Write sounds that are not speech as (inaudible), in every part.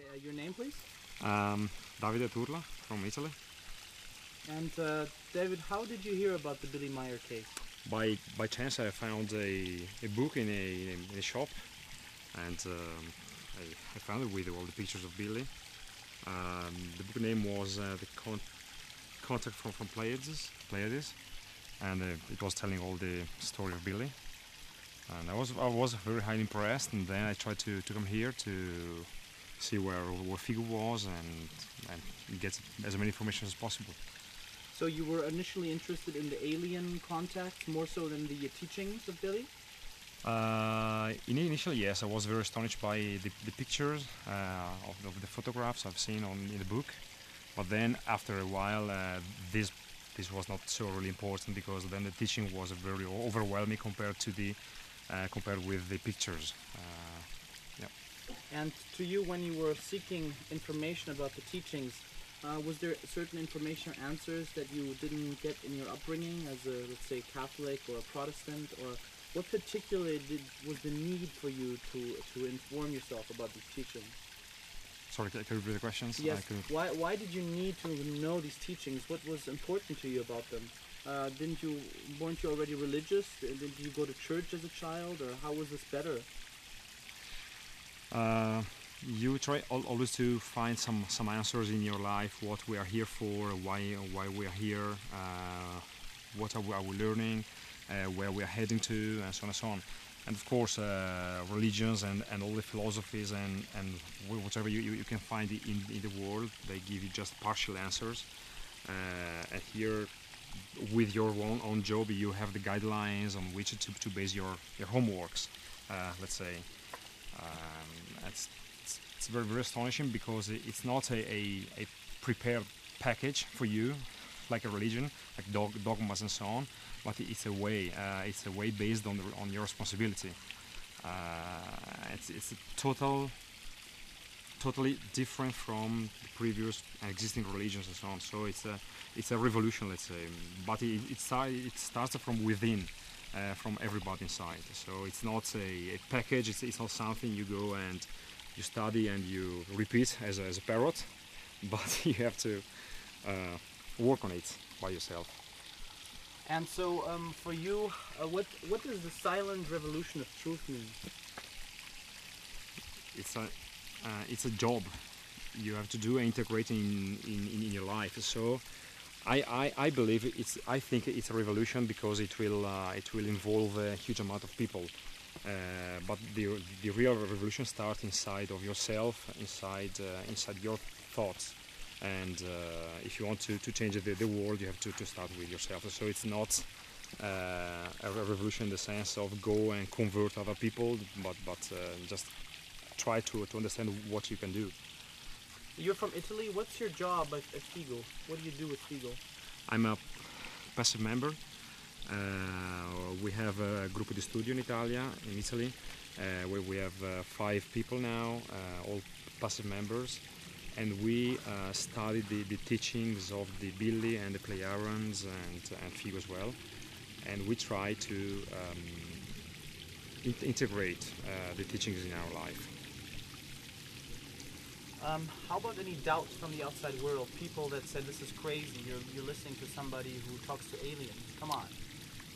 Okay, uh, your name, please. Um, Davide Turla from Italy. And uh, David, how did you hear about the Billy Meier case? By by chance, I found a, a book in a, in a shop, and um, I, I found it with all the pictures of Billy. Um, the book name was uh, the Con- Contact from from Pleiades, Pleiades, and uh, it was telling all the story of Billy. And I was I was very highly impressed, and then I tried to, to come here to see where where FIGU was and and get as many information as possible. So you were initially interested in the alien contact more so than the uh, teachings of Billy? Uh, initially, yes, I was very astonished by the, the pictures uh, of, of the photographs I've seen on in the book. But then, after a while, uh, this this was not so really important because then the teaching was very overwhelming compared to the uh, compared with the pictures. And to you, when you were seeking information about the teachings, uh, was there certain information or answers that you didn't get in your upbringing as a, let's say, Catholic or a Protestant? Or what particularly did, was the need for you to, to inform yourself about these teachings? sorry, can can you repeat the questions? Yes. Why, why did you need to know these teachings? What was important to you about them? Uh, didn't you weren't you already religious? Did you go to church as a child, or how was this better? Uh, you try always to find some some answers in your life what we are here for why why we are here uh, what are we, are we learning uh, where we are heading to and so on and so on. And of course uh, religions and, and all the philosophies and, and whatever you, you, you can find in, in the world they give you just partial answers. Uh, and here with your own, own job you have the guidelines on which to, to base your, your homeworks uh, let's say um, it's, it's, it's very very astonishing because it's not a, a, a prepared package for you like a religion like dog, dogmas and so on but it's a way uh, it's a way based on the, on your responsibility. Uh, it's, it's a total totally different from the previous existing religions and so on. So it's a it's a revolution let's say but it, it, it starts from within uh, from everybody inside. So it's not a, a package. It's, it's not something you go and you study and you repeat as a, as a parrot, (laughs) but you have to uh, work on it by yourself. And so, um, for you, uh, what what does the silent revolution of truth mean? It's a uh, it's a job you have to do integrating in, in, in your life. So I, I, I believe it's I think it's a revolution because it will uh, it will involve a huge amount of people. Uh, but the, the real revolution starts inside of yourself, inside uh, inside your thoughts. And uh, if you want to, to change the, the world, you have to, to start with yourself. So it's not uh, a revolution in the sense of go and convert other people, but but uh, just try to, to understand what you can do. You're from Italy. What's your job at, at FIGU? What do you do with FIGU? I'm a passive member. Uh, we have a Gruppo di Studio in Italia, in Italy, uh, where we have uh, five people now, uh, all passive members, and we uh, study the, the teachings of the Billy and the Plejarans and, and FIGU as well, and we try to um, in- integrate uh, the teachings in our life. Um, how about any doubts from the outside world? People that said this is crazy. You're you're listening to somebody who talks to aliens. Come on.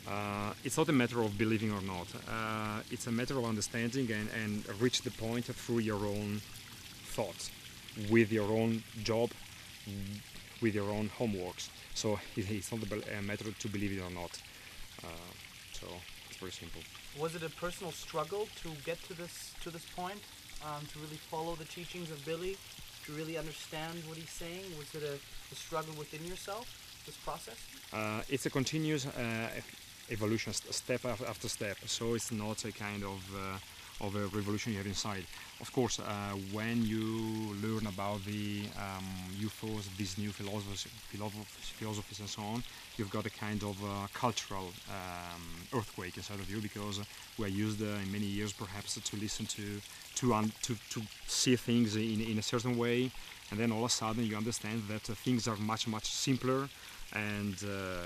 Uh, it's not a matter of believing or not. Uh, it's a matter of understanding and, and reach the point through your own thoughts, with your own job, with your own homeworks. So it- (laughs) it's not a a matter to believe it or not. Uh, so it's very simple. Was it a personal struggle to get to this to this point? Um, to really follow the teachings of Billy, to really understand what he's saying? Was it a, a struggle within yourself? This process? Uh, it's a continuous uh, evolution, step after step. So it's not a kind of uh, of a revolution you have inside. Of course, uh, when you learn about the um, UFOs, these new philosophies, philosophies, and so on, you've got a kind of uh, cultural um, earthquake inside of you because we are used uh, in many years, perhaps, to listen to to un- to, to see things in, in a certain way, and then all of a sudden you understand that uh, things are much much simpler and uh,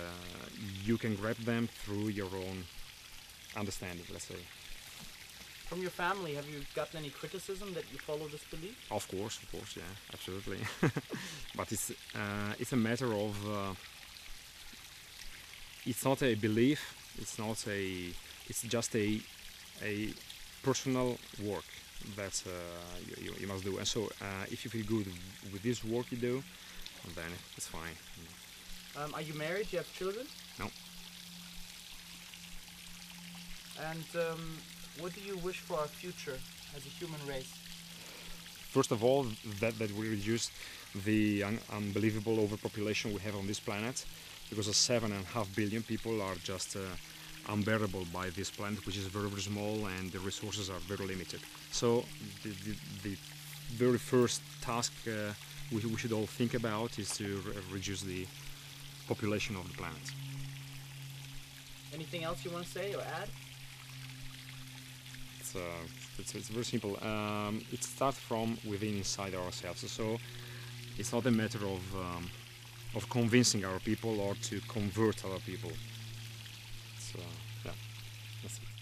you can grab them through your own understanding let's say From your family, have you gotten any criticism that you follow this belief? Of course, of course, yeah, absolutely. (laughs) but it's uh, it's a matter of uh, it's not a belief. It's not a. It's just a a personal work that uh, you, you, must do. And so, uh, if you feel good with this work you do, then it's fine. Um, are you married? Do you have children? No. And um, what do you wish for our future as a human race? First of all, that, that we reduce the un- unbelievable overpopulation we have on this planet, because seven and a half billion people are just uh, unbearable by this planet, which is very, very small, and the resources are very limited. So, the, the, the very first task uh, we, we should all think about is to re- reduce the population of the planet. Anything else you want to say or add? It's, uh, it's, it's very simple. Um, it starts from within inside ourselves. So it's not a matter of um, of convincing our people or to convert other people. So yeah, that's it.